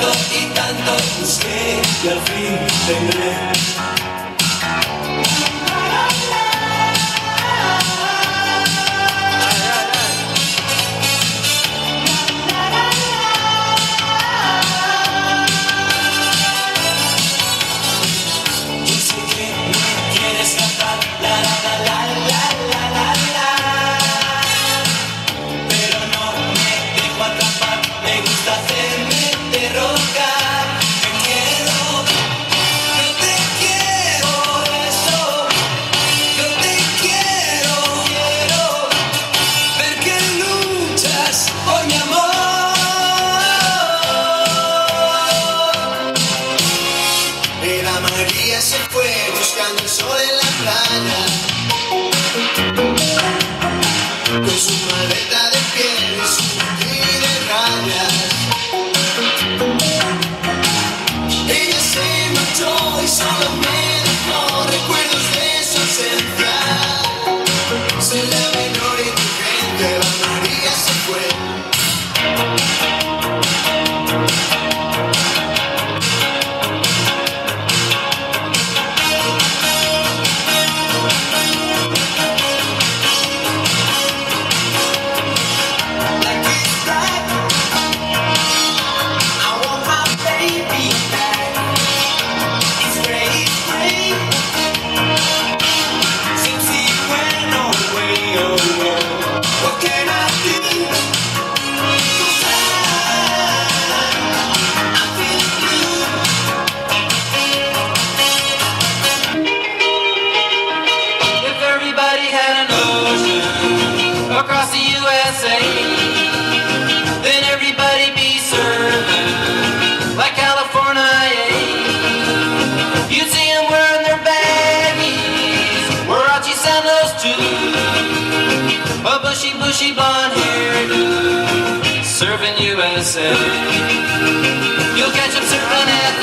tanto y tanto busqué y al fin tendré Era María se fue buscando el sol en la playa. Con su maleta de piel y su bikini de rayas. Ella se marchó y solo me dejó recuerdos de su ausencia. Sin la menor indiferencia Eva María se fue across the USA, then everybody be served like California. You'd see them wearing their baggies, Warachi sandals too, a bushy, bushy blonde hairdo, serving USA. You'll catch them serving at